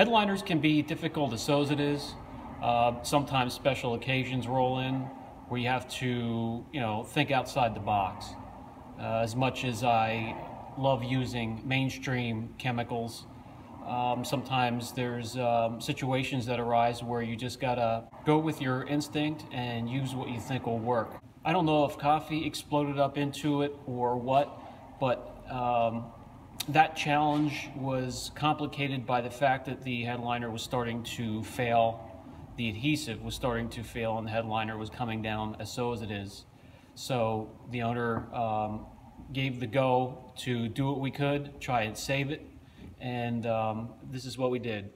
Headliners can be difficult as so as it is. Uh, sometimes special occasions roll in where you have to, you know, think outside the box. Uh, as much as I love using mainstream chemicals, um, sometimes there's um, situations that arise where you just gotta go with your instinct and use what you think will work. I don't know if coffee exploded up into it or what, but um, that challenge was complicated by the fact that the headliner was starting to fail. The adhesive was starting to fail, and the headliner was coming down as so as it is. So the owner um, gave the go to do what we could, try and save it, and um, this is what we did.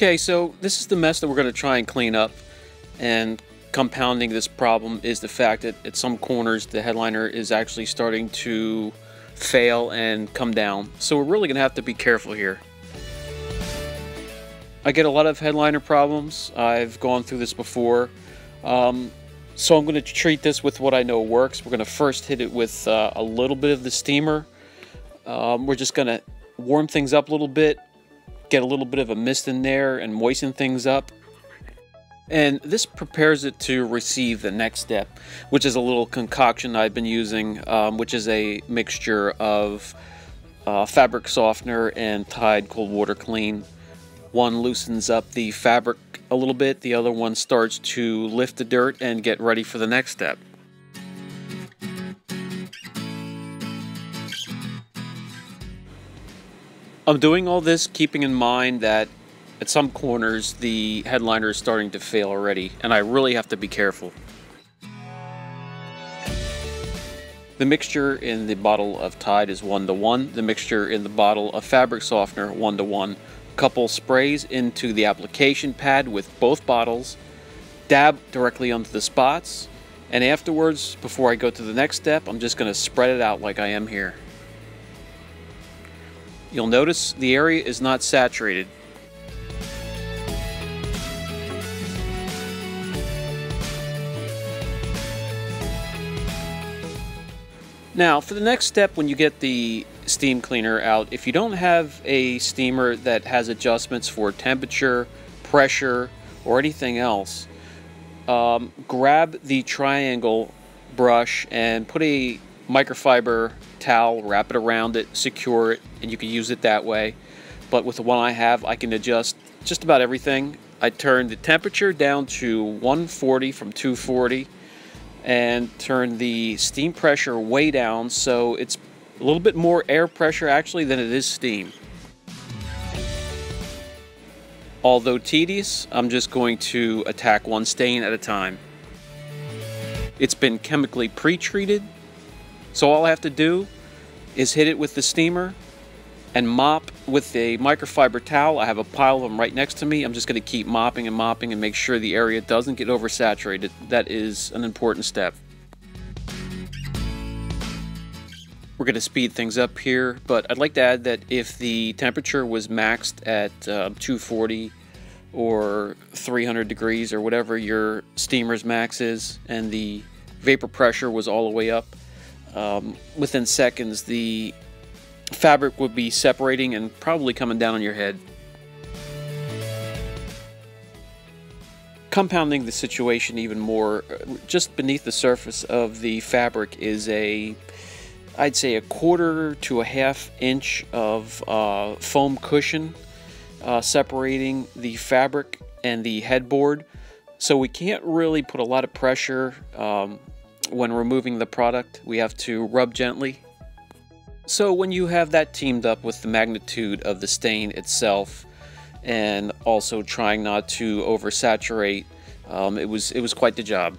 Okay, so this is the mess that we're going to try and clean up. And compounding this problem is the fact that at some corners the headliner is actually starting to fail and come down. So we're really going to have to be careful here. I get a lot of headliner problems. I've gone through this before. Um, so I'm going to treat this with what I know works. We're going to first hit it with uh, a little bit of the steamer. Um, we're just going to warm things up a little bit get a little bit of a mist in there and moisten things up. And this prepares it to receive the next step, which is a little concoction I've been using, um, which is a mixture of uh, fabric softener and Tide Cold Water Clean. One loosens up the fabric a little bit, the other one starts to lift the dirt and get ready for the next step. I'm doing all this keeping in mind that at some corners the headliner is starting to fail already and I really have to be careful. The mixture in the bottle of Tide is 1 to 1. The mixture in the bottle of fabric softener 1 to 1. Couple sprays into the application pad with both bottles. Dab directly onto the spots. And afterwards, before I go to the next step, I'm just going to spread it out like I am here. You'll notice the area is not saturated. Now, for the next step, when you get the steam cleaner out, if you don't have a steamer that has adjustments for temperature, pressure, or anything else, um, grab the triangle brush and put a microfiber towel, wrap it around it, secure it, and you can use it that way. But with the one I have, I can adjust just about everything. I turn the temperature down to 140 from 240 and turn the steam pressure way down so it's a little bit more air pressure actually than it is steam. Although tedious, I'm just going to attack one stain at a time. It's been chemically pre-treated so all I have to do is hit it with the steamer and mop with a microfiber towel. I have a pile of them right next to me. I'm just going to keep mopping and mopping and make sure the area doesn't get oversaturated. That is an important step. We're going to speed things up here, but I'd like to add that if the temperature was maxed at uh, 240 or 300 degrees or whatever your steamer's max is, and the vapor pressure was all the way up, um, within seconds, the fabric would be separating and probably coming down on your head. Compounding the situation even more, just beneath the surface of the fabric is a, I'd say a quarter to a half inch of uh, foam cushion uh, separating the fabric and the headboard. So we can't really put a lot of pressure um, when removing the product, we have to rub gently. So when you have that teamed up with the magnitude of the stain itself, and also trying not to oversaturate, um, it was it was quite the job.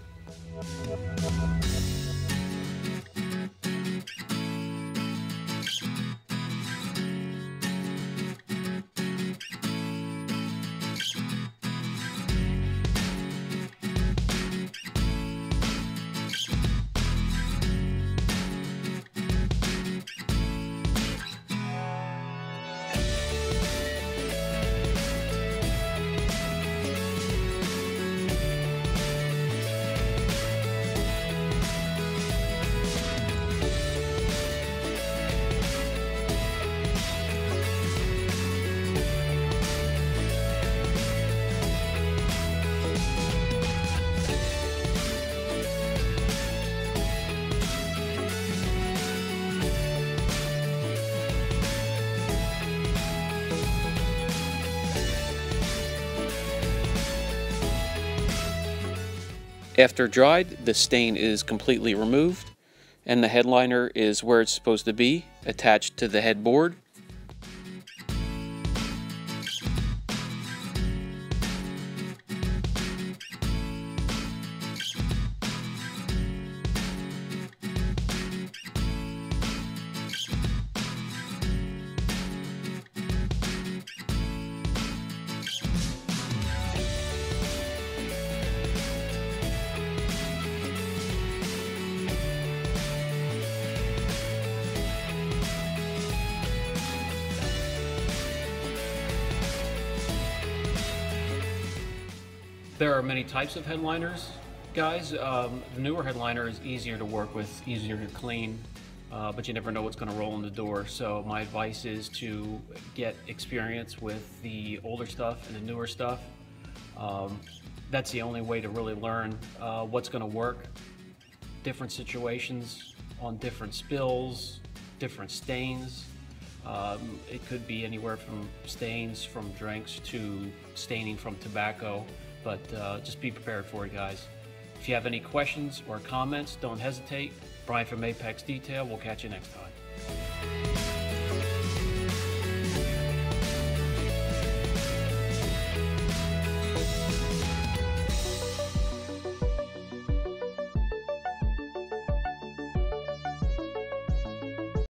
After dried, the stain is completely removed and the headliner is where it's supposed to be, attached to the headboard. There are many types of headliners, guys. Um, the newer headliner is easier to work with, easier to clean, uh, but you never know what's going to roll in the door. So my advice is to get experience with the older stuff and the newer stuff. Um, that's the only way to really learn uh, what's going to work. Different situations on different spills, different stains. Um, it could be anywhere from stains from drinks to staining from tobacco but uh, just be prepared for it, guys. If you have any questions or comments, don't hesitate. Brian from Apex Detail. We'll catch you next time.